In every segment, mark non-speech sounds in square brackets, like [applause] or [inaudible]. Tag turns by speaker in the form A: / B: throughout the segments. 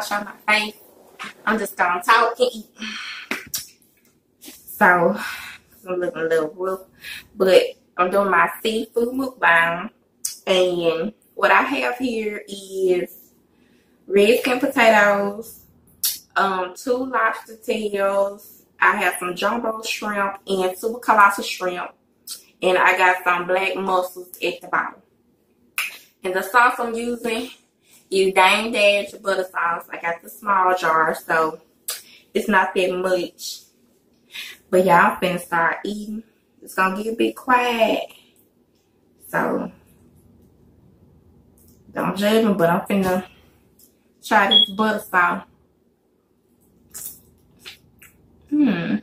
A: show my face. I'm just gonna talk. So I'm looking a little rough, but I'm doing my seafood mukbang, and what I have here is red skin potatoes, um, two lobster tails. I have some jumbo shrimp and super colossal shrimp, and I got some black mussels at the bottom. And the sauce I'm using is Dame Dash butter sauce. I got the small jar, so it's not that much. But y'all finna start eating. It's gonna get a bit quiet. So don't judge me, but I'm finna try this butter sauce. Hmm.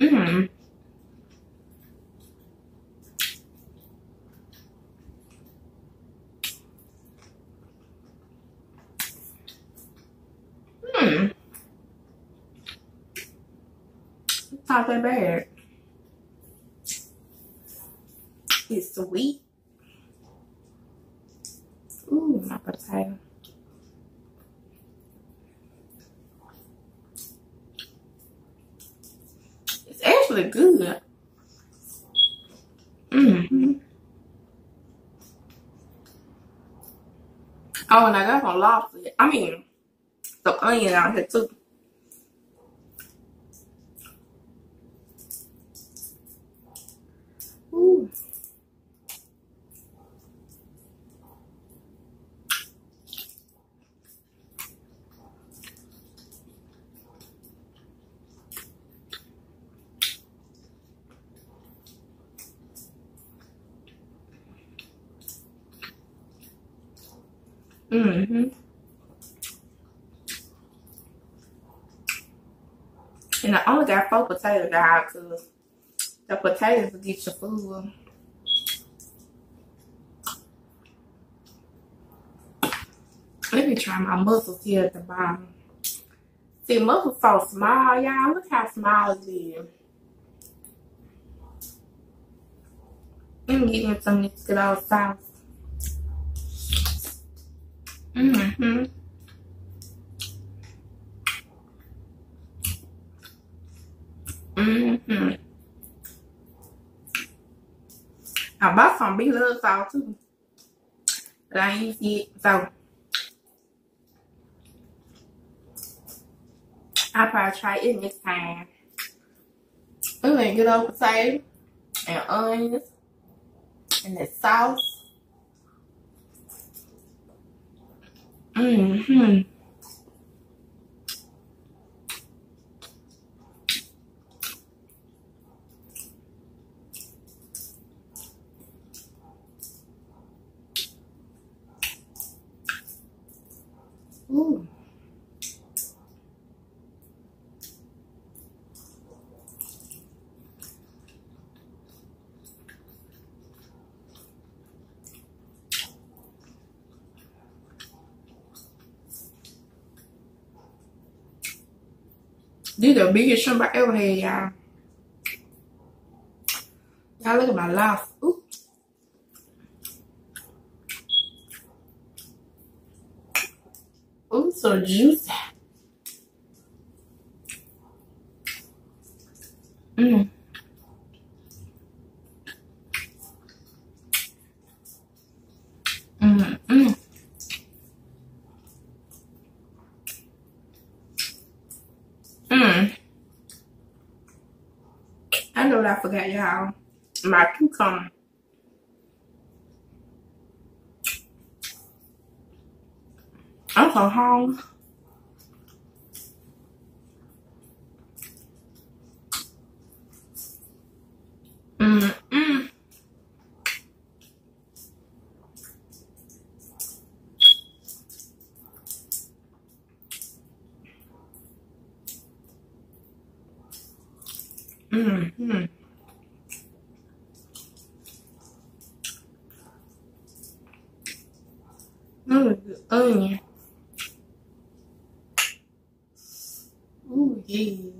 A: Mm. Hmm. It's not bad. It's sweet. Ooh, my potato. It's actually good. Mm-hmm. Oh, and I got some lobster. I mean, some onion out here too. Mm-hmm. And I only got four potatoes out because the potatoes will get your food. Let me try my mussels here at the bottom. See, mussels so small, y'all. Look how small it is. Let me get me some of this good old sauce. Mm-hmm. Mm-hmm. I bought some big little sauce too. But I ain't get so I'll probably try it next time. Ooh, and good old potato and onions and the sauce. Mm-hmm. Ooh. These are the biggest shrimp I ever had, y'all. Y'all look at my life. Ooh. Ooh, so juicy. Mmm, mmm. Mmm. Y'all. My cucumber. I'm so hungry. Mm, mm. Mm, mm. Oh, Onion. Ooh, yeah.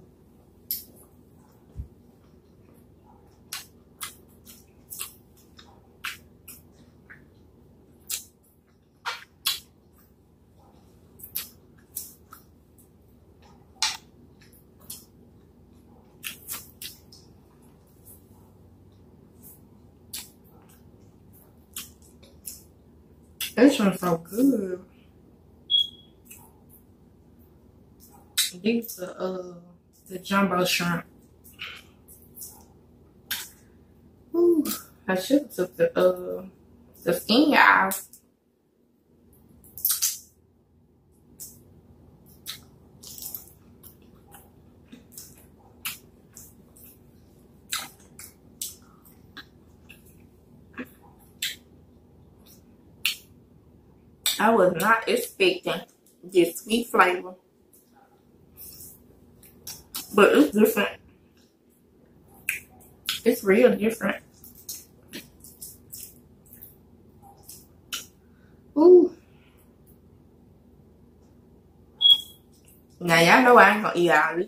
A: This one's so good. These are uh the jumbo shrimp. Ooh, I should have took the uh the skin out. I was not expecting this sweet flavor. But it's different. It's real different. Ooh. Now y'all know I ain't gonna eat all this.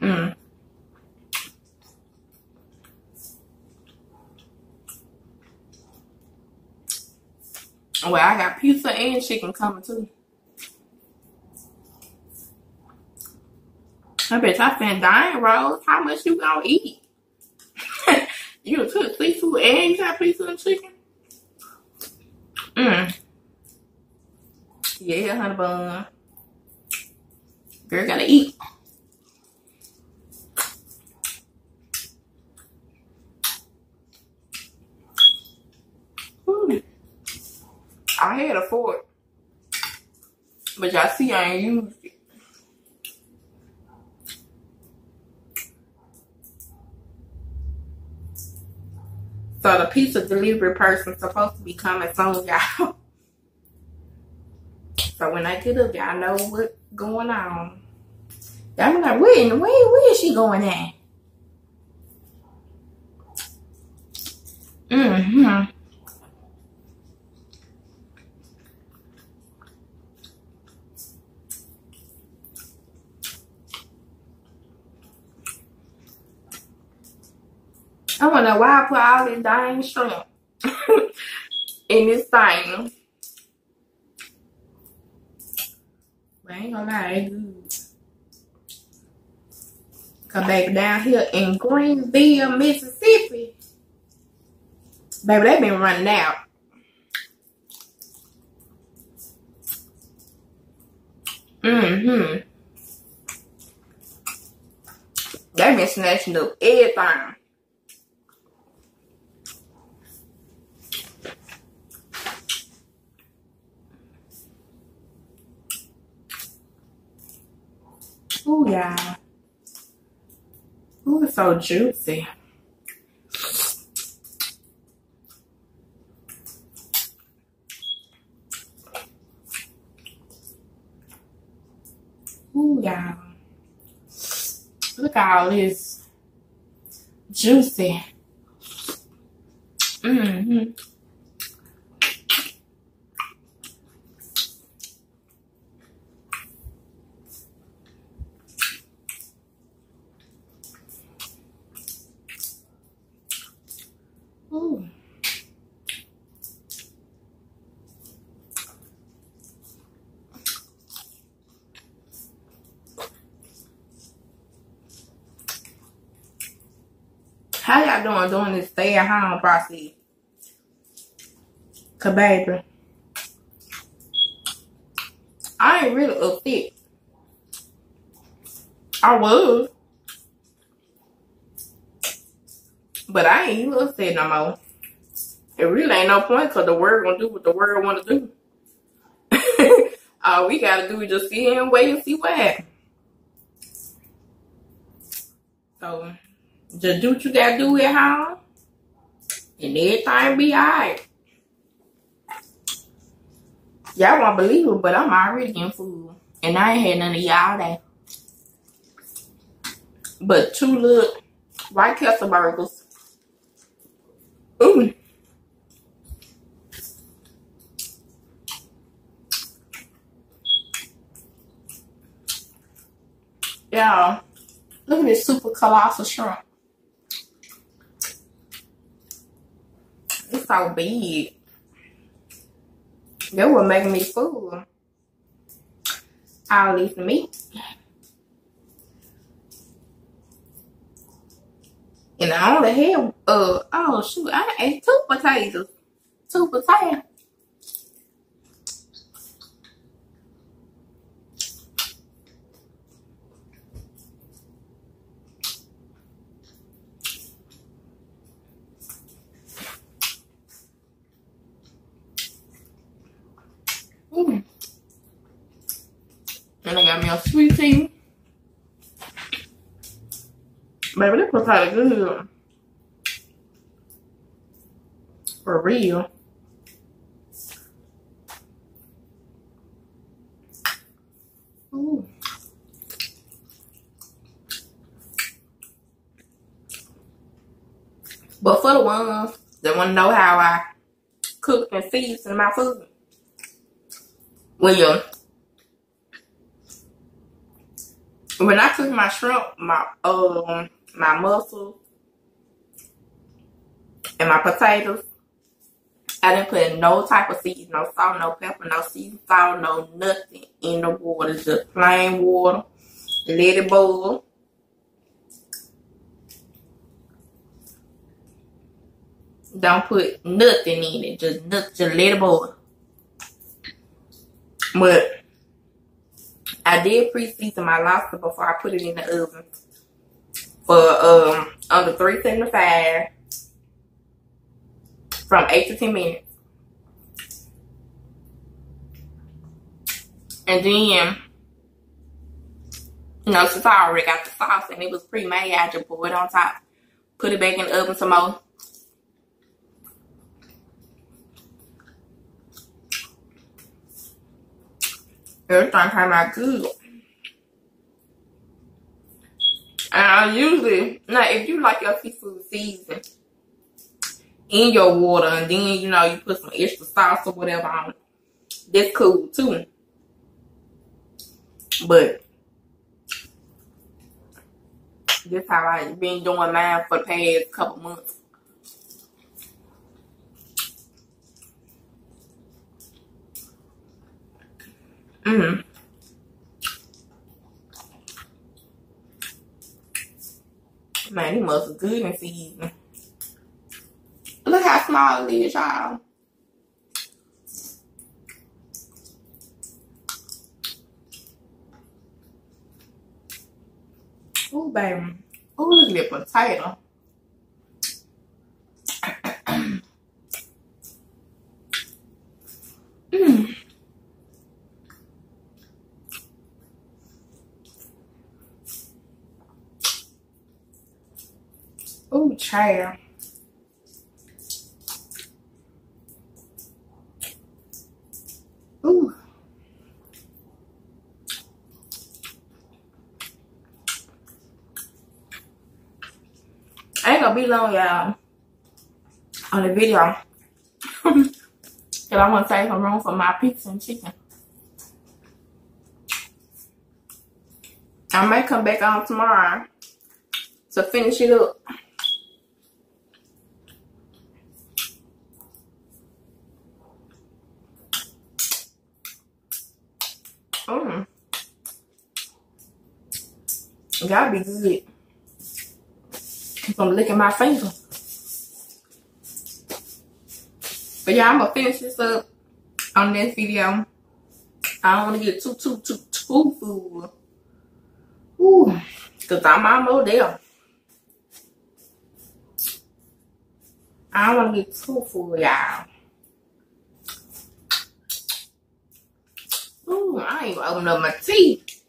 A: Mmm. Well, I got pizza and chicken coming too. I bet I spent dying rolls. How much you gonna eat? [laughs] you took seafood and you got pizza and chicken? Mm. Yeah, honey bun. Girl gotta eat. Ooh. I had a fork. But y'all see I ain't used it. So the pizza delivery person supposed to be coming soon, [laughs] y'all. So when I get up, y'all know what's going on. Y'all be like, where, where, where is she going at? Mm-hmm. I don't know why I put all this dang shrimp in this thing. But I ain't gonna lie, it's good. Cause baby down here in Greenville, Mississippi, baby, they been running out. Mm-hmm. They been snatching up everything. Oh yeah. Oh, it's so juicy. Oh yeah. Look at all this juicy. Mm-hmm. Ooh. How y'all doing doing this stay at home process? Cause baby, I ain't really upset. I was. But I ain't even upset no more. It really ain't no point because the word gonna do what the word wanna do. [laughs] All we gotta do is just sit here and wait and see what happens. So just do what you gotta do at home and everything be alright. Y'all won't believe it, but I'm already in food. And I ain't had none of y'all that. But two little White Castle burgers. Ooh. Yeah. Look at this super colossal shrimp. so big. That would make me full. All this meat. And I only had, uh, oh shoot, I ate two potatoes. Two potatoes. And I got me a sweet tea. Baby, this potato good. For real. Ooh. But for the ones that want to know how I cook and season my food, well, when I cook my shrimp, my um my mussels, and my potatoes. I didn't put no type of season, no salt, no pepper, no season salt, no nothing in the water. Just plain water. Let it boil. Don't put nothing in it. Just, just let it boil. But I did pre-season my lobster before I put it in the oven for um under 375 from 8 to 10 minutes. And then, you know, since I already got the sauce and it was pre-made, I just pour it on top, put it back in the oven some more. Everything came out good. And I usually, now if you like your seafood seasoned in your water and then, you know, you put some extra sauce or whatever on it, that's cool too. But that's how I've been doing mine for the past couple months. Mm. Man, he must good in season. Look how small it is, y'all. Oh, baby. Oh, at that potato. mm. Oh, child. Ooh. I ain't gonna be long, y'all, on the video. [laughs] Because I'm gonna save some room for my pizza and chicken. I may come back on tomorrow to finish it up. Gotta be good. I'm licking my finger. But yeah, I'm gonna finish this up on this video. I don't want to get too, too, too, too full. Ooh, because I'm almost there. I don't want to get too full, y'all. Ooh, I ain't open up my teeth.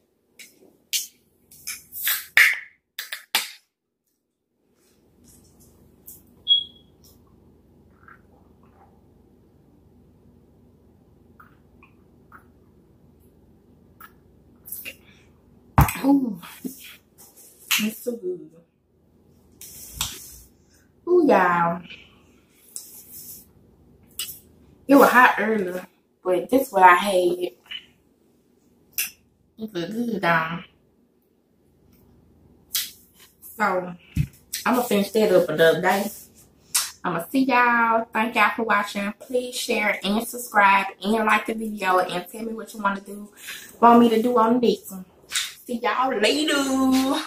A: Ooh, it's so good. Ooh, y'all. It was hot earlier, but this what I had. It was good, um. So, I'm going to finish that up another day. I'm going to see y'all. Thank y'all for watching. Please share and subscribe and like the video and tell me what you want to do, want me to do on next one. See y'all later.